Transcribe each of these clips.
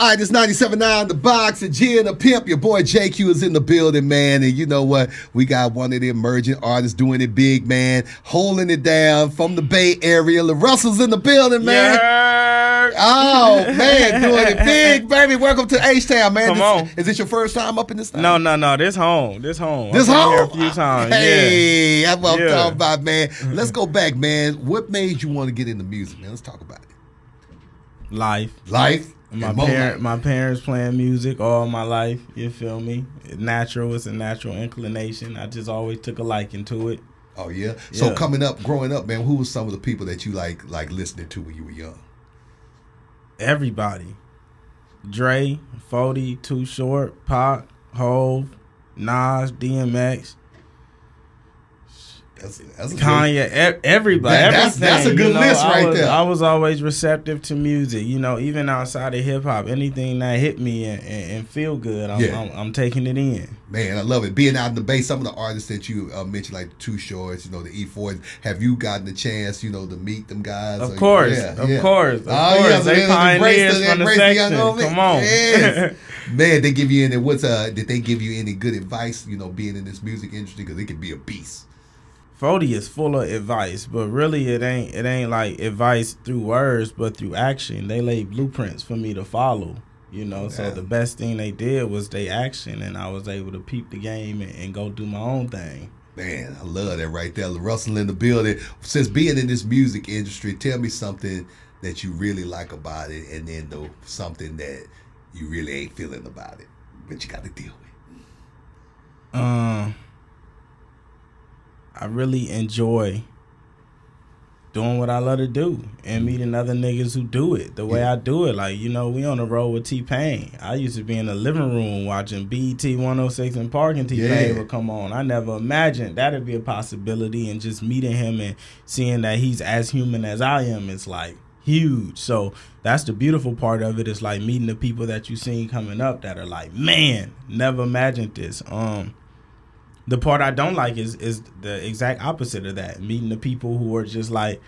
All right, it's 97.9 The Box and G and the Pimp. Your boy J-Que is in the building, man. And you know what? We got one of the emerging artists doing it big, man. Holding it down from the Bay Area. La Russell's in the building, man. Yeah. Oh, man, doing it big, baby. Welcome to H-Town, man. Come This- on. Is this your first time up in this town? No, no, no. This home. This home. This I've been home? here a few times. Yeah. Hey, that's what I'm Yeah. talking about, man. Let's go back, man. What made you want to get into music, man? Let's talk about it. Life. Life. My parent, my parents playing music all my life. You feel me? Natural. It's a natural inclination. I just always took a liking to it. Oh yeah. So coming up, growing up, man, who was some of the people that you like like listening to when you were young? Everybody. Dre, Fody, Too Short, Pop, Hove, Nas, DMX, That's that's a good- Kanye, e- everybody. That- that's- that's a you good know, list I right was, there. I was always receptive to music, you know, even outside of hip hop. Anything that hit me and, and, and feel good, I'm, Yeah. I'm, I'm taking it in. Man, I love it. Being out in the Bay, some of the artists that you uh, mentioned, like Too Shorts, you know, the E-40s, have you gotten the chance, you know, to meet them guys? Of course, yeah, of yeah. course, of Oh, course. yeah, so they pioneers the- from the the section. man. Come on. Yes. Man, they give you any what's uh did they give you any good advice, you know, being in this music industry because it could be a beast. Fody is full of advice, but really it ain't it ain't like advice through words, but through action. They laid blueprints for me to follow. You know, so the best thing they did was they action, and I was able to peep the game and, and go do my own thing. Man, I love that right there. Russell in the building. Since being in this music industry, tell me something that you really like about it, and then though something that you really ain't feeling about it, but you got to deal with. Um, I really enjoy doing what I love to do and meeting other niggas who do it the way Yeah. I do it. Like, you know, we on the road with T-Pain. I used to be in the living room watching BET 106 and Park and T-Pain Yeah. would come on. I never imagined that'd be a possibility and just meeting him and seeing that he's as human as I am is like huge. So that's the beautiful part of it. it. Is like meeting the people that you seen coming up that are like, man, never imagined this. Um the part I don't like is is the exact opposite of that. Meeting the people who are just like,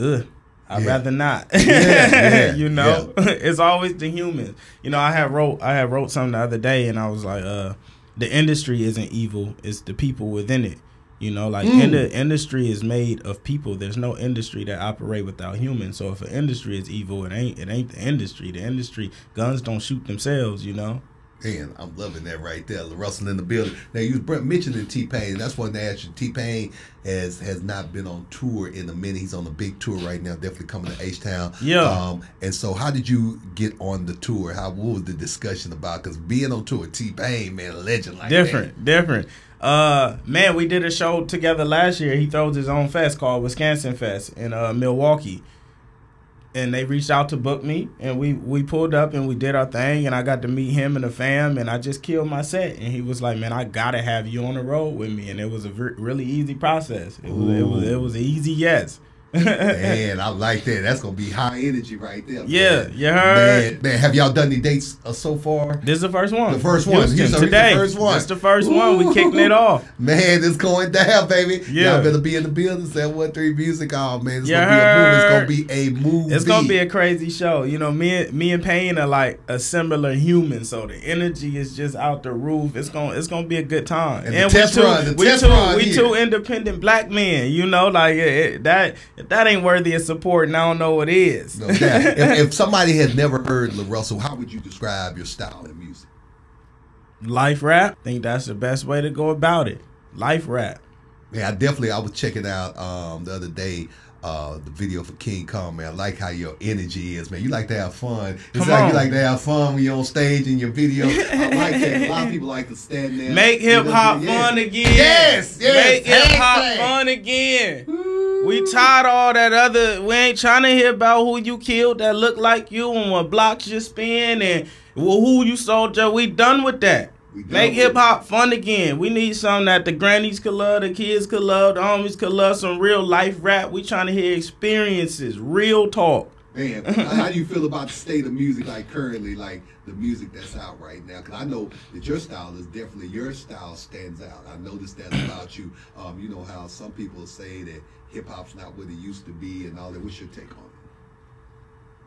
ugh, I'd Yeah. rather not. yeah, you know, it's always the humans. You know, I had wrote I had wrote something the other day, and I was like, uh, the industry isn't evil; it's the people within it. You know, like Mm. in the industry is made of people. There's no industry that operate without humans. So if an industry is evil, it ain't it ain't the industry. The industry guns don't shoot themselves. You know. Man, I'm loving that right there. Russell in the building. Now you was br- mentioning T-Pain. That's one to ask you. T-Pain has has not been on tour in a minute. He's on a big tour right now. Definitely coming to H Town. Yeah. Um, and so, how did you get on the tour? How what was the discussion about? Because being on tour, T-Pain, man, a legend like different, different. Uh, man, we did a show together last year. He throws his own fest called Wiscansin Fest in uh Milwaukee, and they reached out to book me, and we we pulled up and we did our thing, and I got to meet him and the fam, and I just killed my set, and he was like, "Man, I gotta have you on the road with me," and it was a really easy process. It was it was it was an easy yes. Man, I like that. That's gonna be high energy right there. Yeah, man. you heard? Man, man, have y'all done any dates uh, so far? This is the first one. The first one. Houston, said it's the today. first one. This the first one. We kicking it off. Man, it's going down, baby. Yeah. Y'all better be in the building. Seven one three music. Oh man, it's You gonna be a movie. It's gonna be a movie. It's gonna be a crazy show. You know, me and me and Pain are like a similar human, so the energy is just out the roof. It's gonna it's gonna be a good time. And the we two run, the we test two run we two independent black men. You know, like it, it- that if that ain't worthy of support, and I don't know what is. No if, if somebody had never heard La Russell, how would you describe your style in music? Life rap. I think that's the best way to go about it. Life rap. Yeah, I definitely I was checking out um, the other day uh, the video for King Kong. Man, I like how your energy is, man. You like to have fun. It's Come like on. you like to have fun when you're on stage in your video. I like that. A lot of people like to stand there. Make you know, hip hop yeah. fun again. Yes, yes. Make hip hop fun again. We tired of all that other. We ain't trying to hear about who you killed that look like you and what blocks you spin and well, who you soldier. We done with that. Make hip hop fun again. We need something that the grannies could love, the kids could love, the homies could love. Some real life rap. We trying to hear experiences, real talk. Man, how do you feel about the state of music, like currently, like the music that's out right now? Because I know that your style is definitely your style stands out. I noticed that about you. Um, you know how some people say that hip hop's not what it used to be, and all that. What's your take on?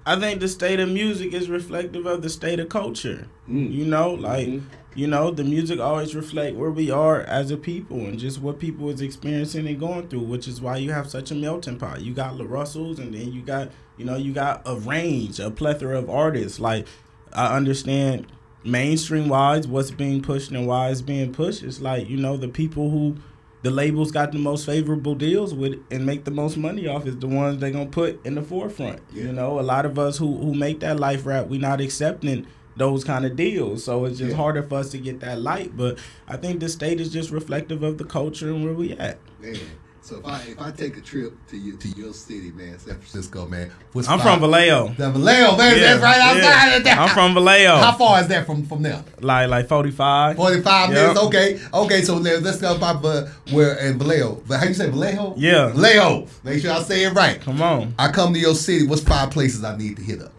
I think the state of music is reflective of the state of culture. Mm. You know, like Mhm. you know, the music always reflect where we are as a people and just what people is experiencing and going through, which is why you have such a melting pot. You got La Russells and then you got, you know, you got a range, a plethora of artists. Like I understand mainstream wise what's being pushed and why it's being pushed. It's like, you know, the people who the labels got the most favorable deals with and make the most money off is the ones they're gonna put in the forefront. Yeah. You know, a lot of us who who make that life rap, we not accepting those kind of deals. So it's just Yeah. harder for us to get that light. But I think the state is just reflective of the culture and where we at. Man, so if I if I take a trip to you to your city, man, San Francisco, man, what's I'm five- from Vallejo. The Vallejo, man, that's right outside yeah. of there. I'm from Vallejo. How far is that from from there? Like like 45. Forty five Yep. minutes. Okay, okay. So let's let's go about uh, where in Vallejo. But how you say Vallejo? Yeah. Vallejo. Make sure I say it right. Come on. I come to your city. What's five places I need to hit up?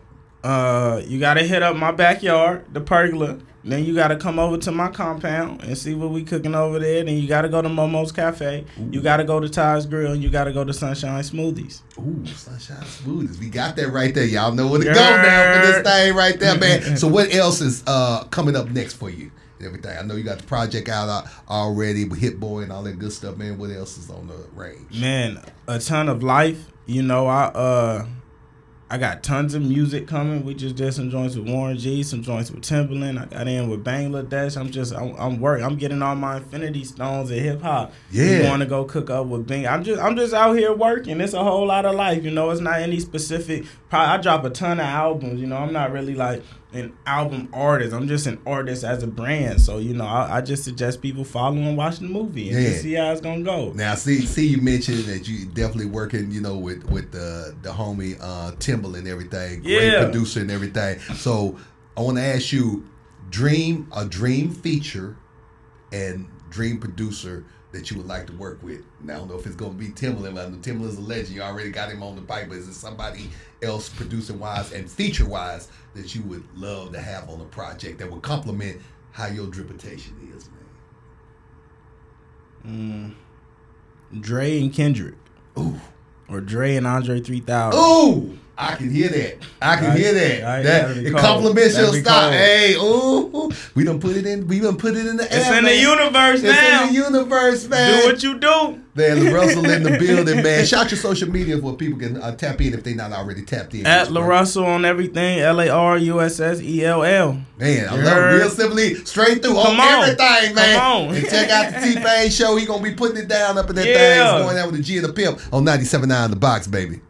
Uh, you gotta hit up my backyard, the pergola. Then you gotta come over to my compound and see what we cooking over there. Then you gotta go to Momo's Cafe. You gotta go to Ty's Grill. And you gotta go to Sunshine Smoothies. Ooh, Sunshine Smoothies. We got that right there. Y'all know where to go now for this thing right there, man. so what else is uh coming up next for you? Everything. I know you got the project out uh, already with Hit-Boy and all that good stuff, man. What else is on the range? Man, a ton of life. You know, I uh I got tons of music coming. We just did some joints with Warren G, some joints with Timbaland. I got in with Bangladesh. I'm just I'm, I'm working. I'm getting all my infinity stones in hip hop. Yeah. want to go cook up with Bing. I'm just I'm just out here working. It's a whole lot of life. You know, it's not any specific. Probably I drop a ton of albums. You know, I'm not really like an album artist. I'm just an artist as a brand. So you know, I, I just suggest people follow and watch the movie and Yeah. see how it's gonna go. Now, see, see, you mentioned that you definitely working, you know, with with the the homie uh, and everything, great Yeah. producer and everything. So, I want to ask you, dream a dream feature and dream producer that you would like to work with. Now, I don't know if it's going to be Timbaland. I know Timbaland's a legend. You already got him on the pipe, but is it somebody else, producing wise and feature wise, that you would love to have on a project that would complement how your dripitation is, man? Mm, Dre and Kendrick, Ooh. or Dre and Andre 3000. Ooh, I can hear that. I can Right. hear that. Right, That it compliments your style. Hey, ooh, we done put it in. We done put it in the It's air. in the man. universe It's now. in the universe, man. Do what you do. Man, La Russell in the building, man. Shout your social media where people can uh, tap in if they not already tapped in. At La Russell on everything. L A R U S S E L L. Man, I love real simply straight through Come on, on. everything, man. Come on. And check out the T-Pain show. He gonna be putting it down up in that Yeah. thing. He's going down with the G and the Pimp on 97.9 The Box, baby.